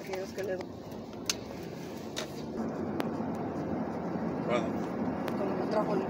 quieres que le doy? Bueno, Cuando me trajo el